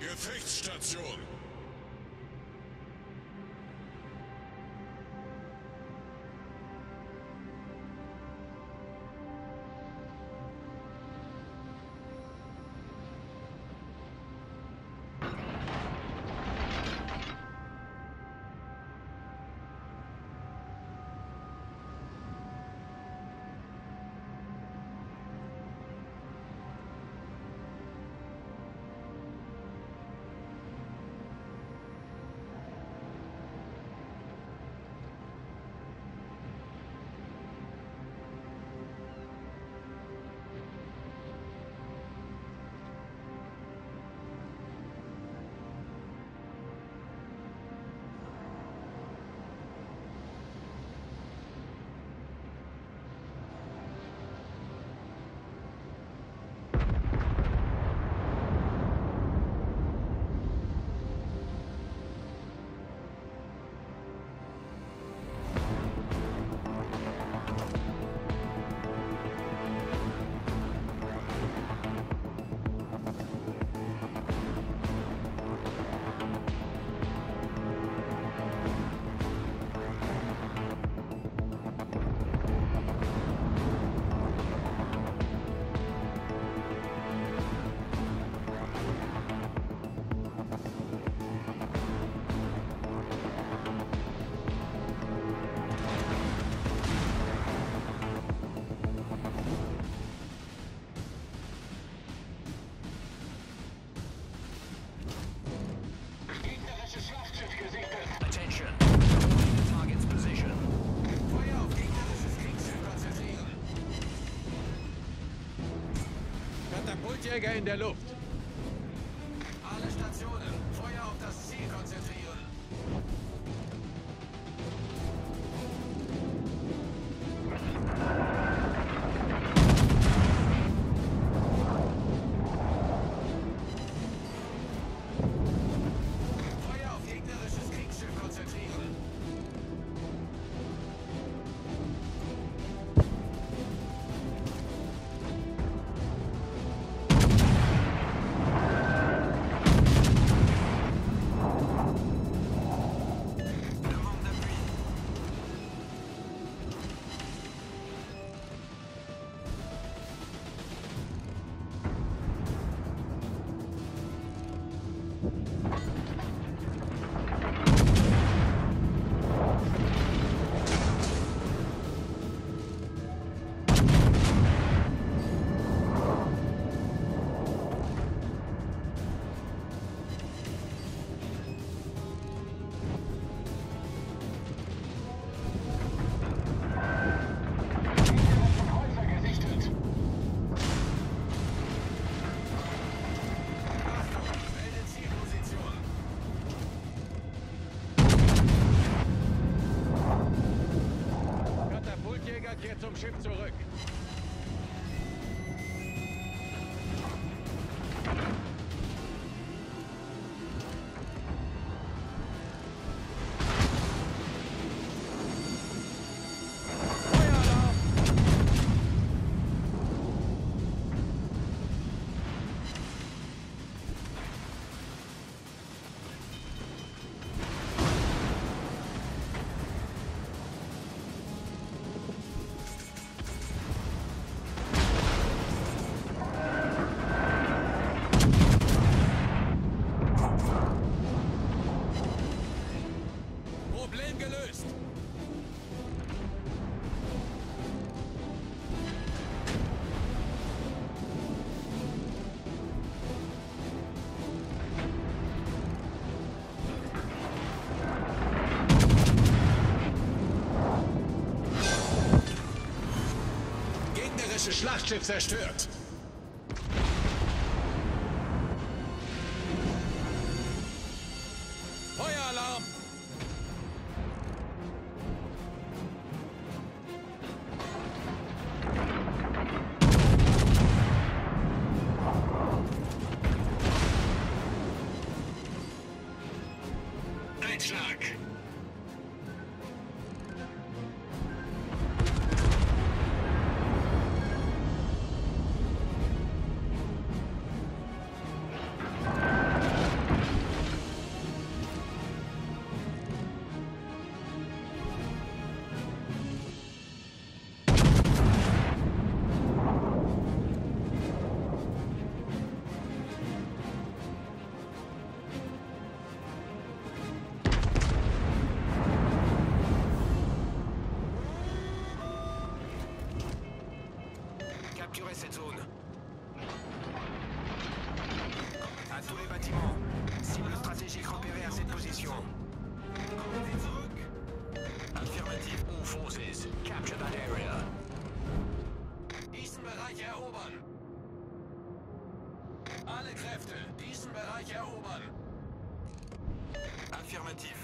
Gefechtsstation! Träger in der Luft. Schiff zurück. gegnerische Schlachtschiff zerstört. Feueralarm! Einschlag! Bereich erobern. Alle Kräfte, diesen Bereich erobern. Affirmativ.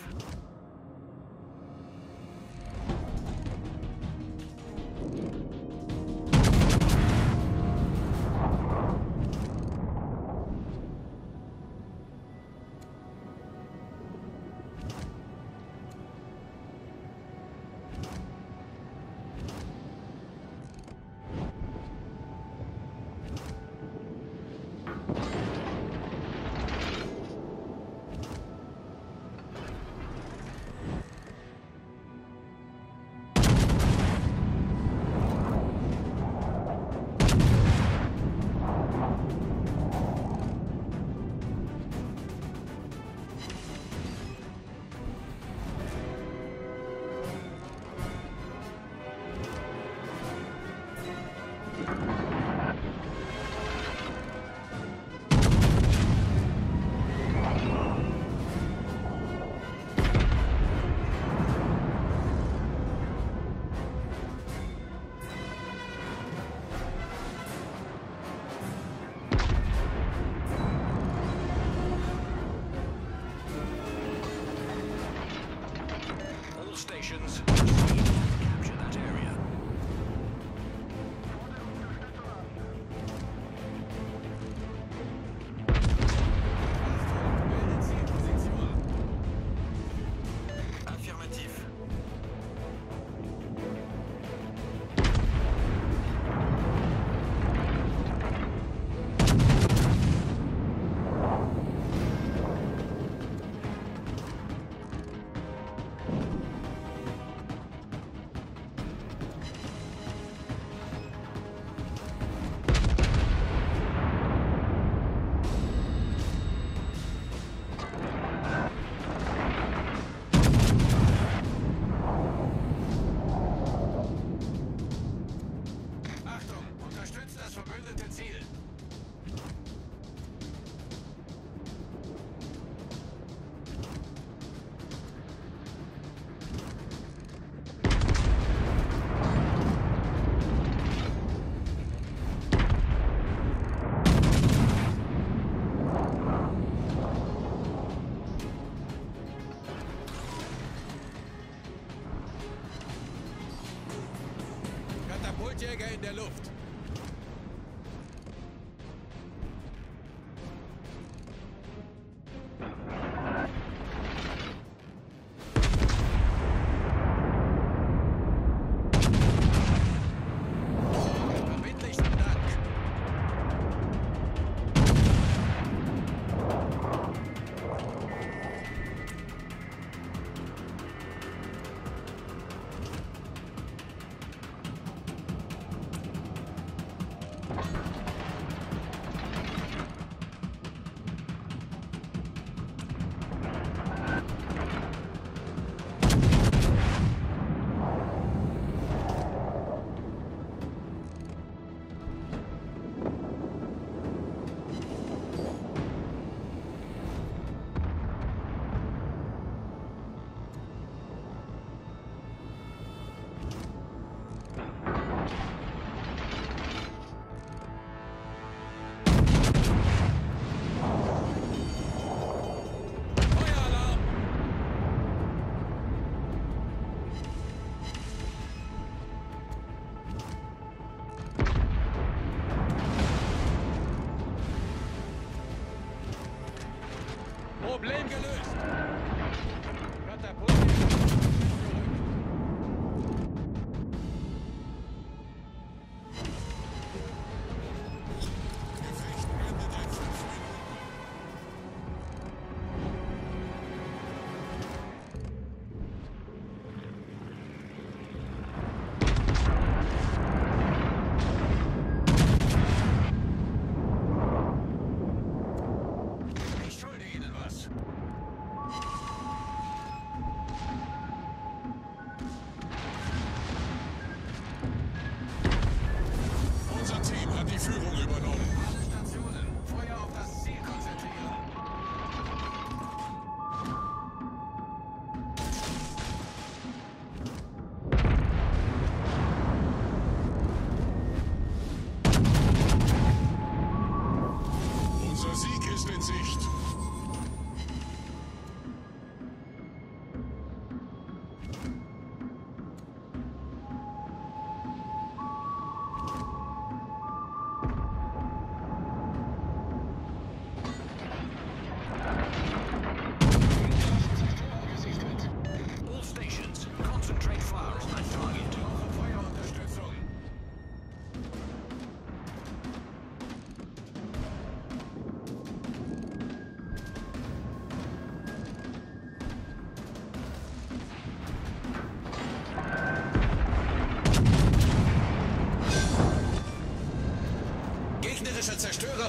Goldjäger in der Luft.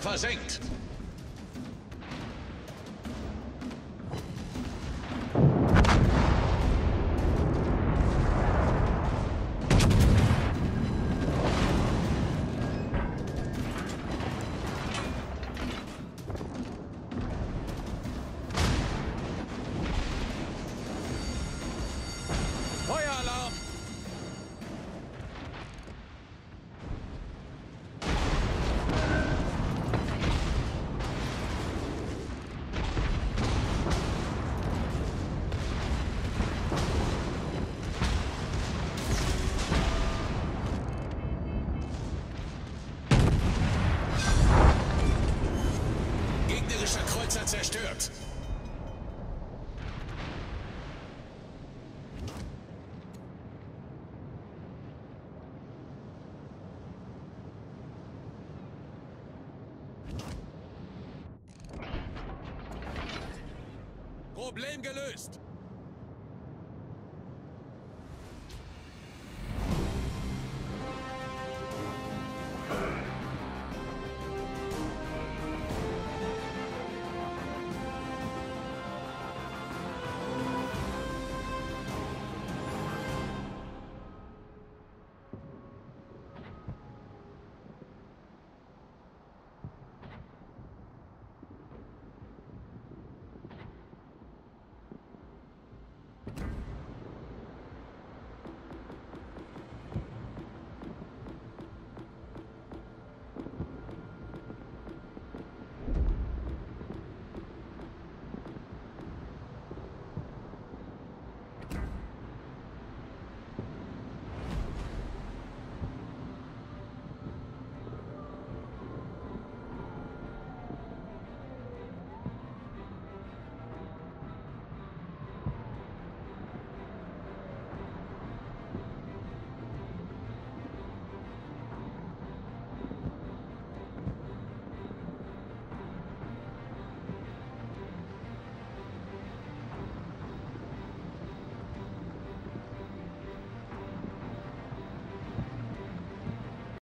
versenkt. Kreuzer zerstört.